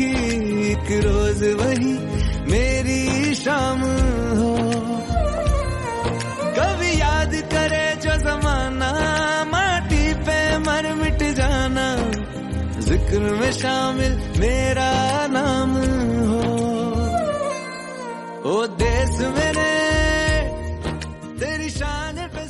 लिखी एक रोज वही मेरी शाम हो। कभी याद करे जो जमाना, माटी पे मर मिट जाना, ज़िक्र में शामिल मेरा नाम हो। ओ देश मेरे, तेरी शान पे